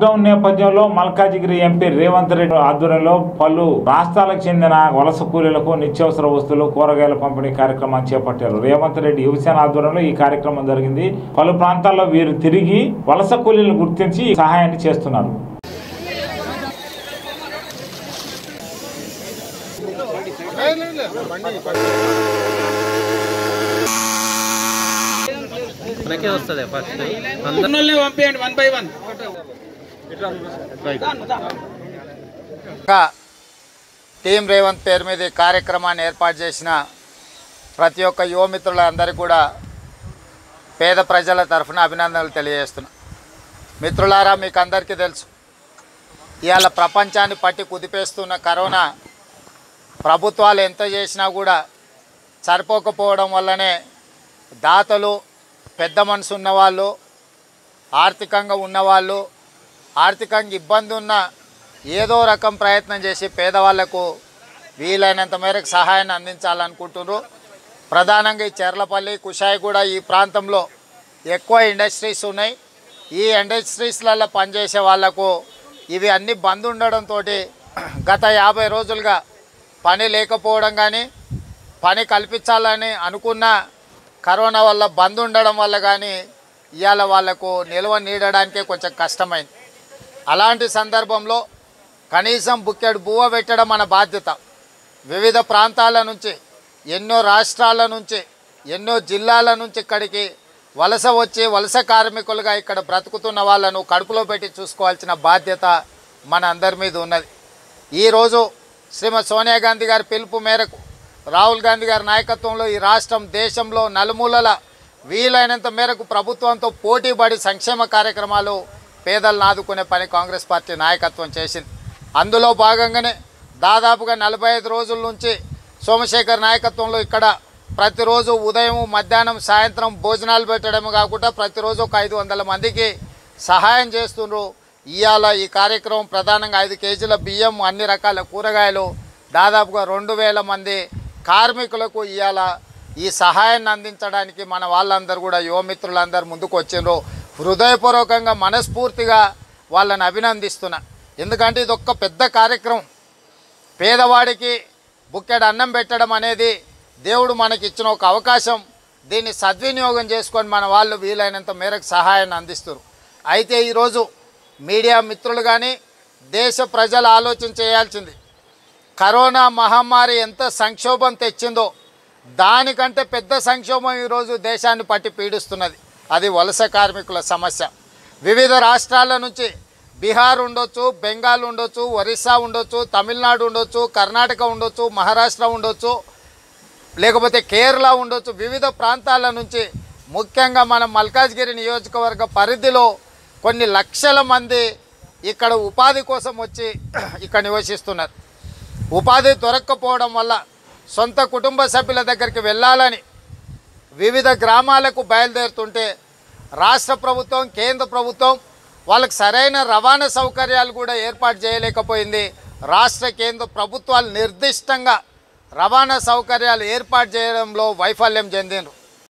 Lockdown నేపథ్యంలో Malkajgiri MP Revanth Reddy ఆధ్వర్యంలో పలు రాష్ట్రాలకు చెందిన వలస కూలీలకు నిత్యావసర వస్తువులు కూరగాయల పంపిణీ కార్యక్రమాన్ని చేపట్టారు. రేవంత్ రెడ్డి యువసేన ఆధ్వర్యంలో ఈ కార్యక్రమం జరిగింది. పలు ప్రాంతాల్లో వీరు తిరిగి వలస కూలీలను గుర్తించి సహాయాన్ని చేస్తున్నారు. మనకే వస్తుంది first పంపేయండి one by one team Revanth పేరు మీద కార్యక్రమాన్ని ఏర్పాటు చేసిన ప్రతి ఒక్క యువమిత్రులందరికీ కూడా పేద ప్రజల తరఫున అభినందనలు తెలియజేస్తున్నా. మిత్రులారా మీకు అందరికీ తెలుసు ఇవాళ ప్రపంచాన్ని పట్టి కుదిపేస్తున్న కరోనా ప్రభుత్వాలు ఎంత చేసినా కూడా సరిపోకపోవడం వల్లనే దాతలు పెద్ద మనసు ఉన్నవాళ్ళు ఆర్థికంగా ఉన్నవాళ్ళు ఆర్థికంగా ఇబ్బంది ఉన్న ఏదో రకం ప్రయత్నం చేసి పేదవాళ్ళకు వీలైనంత మేరకు సహాయాన్ని అందించాలనుకుంటున్నారు. ప్రధానంగా ఈ చెర్లపల్లి కుషాయిగూడ ఈ ప్రాంతంలో ఎక్కువ ఇండస్ట్రీస్ ఉన్నాయి. ఈ ఇండస్ట్రీస్లలో పనిచేసే వాళ్ళకు ఇవి అన్ని బంద్ ఉండడంతో గత యాభై రోజులుగా పని లేకపోవడం కానీ పని కల్పించాలని అనుకున్న కరోనా వల్ల బంద్ ఉండడం వల్ల కానీ ఇవాళ వాళ్ళకు నిల్వ నీడడానికే కొంచెం కష్టమైంది. అలాంటి సందర్భంలో కనీసం బుక్కెడు బువ్వ పెట్టడం మన బాధ్యత. వివిధ ప్రాంతాల నుంచి ఎన్నో రాష్ట్రాల నుంచి ఎన్నో జిల్లాల నుంచి ఇక్కడికి వలస వచ్చి వలస కార్మికులుగా ఇక్కడ బ్రతుకుతున్న వాళ్ళను కడుపులో పెట్టి చూసుకోవాల్సిన బాధ్యత మన అందరి మీద ఉన్నది. ఈరోజు శ్రీమతి సోనియా గాంధీ గారి పిలుపు మేరకు రాహుల్ గాంధీ గారి నాయకత్వంలో ఈ రాష్ట్రం దేశంలో నలుమూలల వీలైనంత మేరకు ప్రభుత్వంతో పోటీపడి సంక్షేమ కార్యక్రమాలు పేదలను ఆదుకునే పని కాంగ్రెస్ పార్టీ నాయకత్వం చేసింది. అందులో భాగంగానే దాదాపుగా నలభై ఐదు రోజుల నుంచి సోమశేఖర్ నాయకత్వంలో ఇక్కడ ప్రతిరోజు ఉదయం మధ్యాహ్నం సాయంత్రం భోజనాలు పెట్టడమే కాకుండా ప్రతిరోజు ఒక ఐదు వందల మందికి సహాయం చేస్తుండ్రు. ఇవాళ ఈ కార్యక్రమం ప్రధానంగా ఐదు కేజీల బియ్యం అన్ని రకాల కూరగాయలు దాదాపుగా రెండు వేల మంది కార్మికులకు ఇవాళ ఈ సహాయాన్ని అందించడానికి మన వాళ్ళందరూ కూడా యువమిత్రులందరూ ముందుకు వచ్చిండ్రు. హృదయపూర్వకంగా మనస్ఫూర్తిగా వాళ్ళని అభినందిస్తున్నా. ఎందుకంటే ఇది ఒక్క పెద్ద కార్యక్రమం. పేదవాడికి బుక్కెడు అన్నం పెట్టడం అనేది దేవుడు మనకి ఇచ్చిన ఒక అవకాశం. దీన్ని సద్వినియోగం చేసుకొని మన వాళ్ళు వీలైనంత మేరకు సహాయాన్ని అందిస్తారు అయితే ఈరోజు మీడియా మిత్రులు కానీ దేశ ప్రజలు ఆలోచన చేయాల్సింది. కరోనా మహమ్మారి ఎంత సంక్షోభం తెచ్చిందో దానికంటే పెద్ద సంక్షోభం ఈరోజు దేశాన్ని పట్టి పీడిస్తున్నది. అది వలస కార్మికుల సమస్య. వివిధ రాష్ట్రాల నుంచి బీహార్ ఉండొచ్చు బెంగాల్ ఉండొచ్చు ఒరిస్సా ఉండొచ్చు తమిళనాడు ఉండొచ్చు కర్ణాటక ఉండొచ్చు మహారాష్ట్ర ఉండొచ్చు లేకపోతే కేరళ ఉండొచ్చు. వివిధ ప్రాంతాల నుంచి ముఖ్యంగా మన మల్కాజ్గిరి నియోజకవర్గ పరిధిలో కొన్ని లక్షల మంది ఇక్కడ ఉపాధి కోసం వచ్చి ఇక్కడ నివసిస్తున్నారు. ఉపాధి దొరక్కపోవడం వల్ల సొంత కుటుంబ సభ్యుల దగ్గరికి వెళ్ళాలని వివిధ గ్రామాలకు బయలుదేరుతుంటే రాష్ట్ర ప్రభుత్వం కేంద్ర ప్రభుత్వం వాళ్ళకి సరైన రవాణా సౌకర్యాలు కూడా ఏర్పాటు చేయలేకపోయింది. రాష్ట్ర కేంద్ర ప్రభుత్వాలు నిర్దిష్టంగా రవాణా సౌకర్యాలు ఏర్పాటు చేయడంలో వైఫల్యం చెందిండ్రు.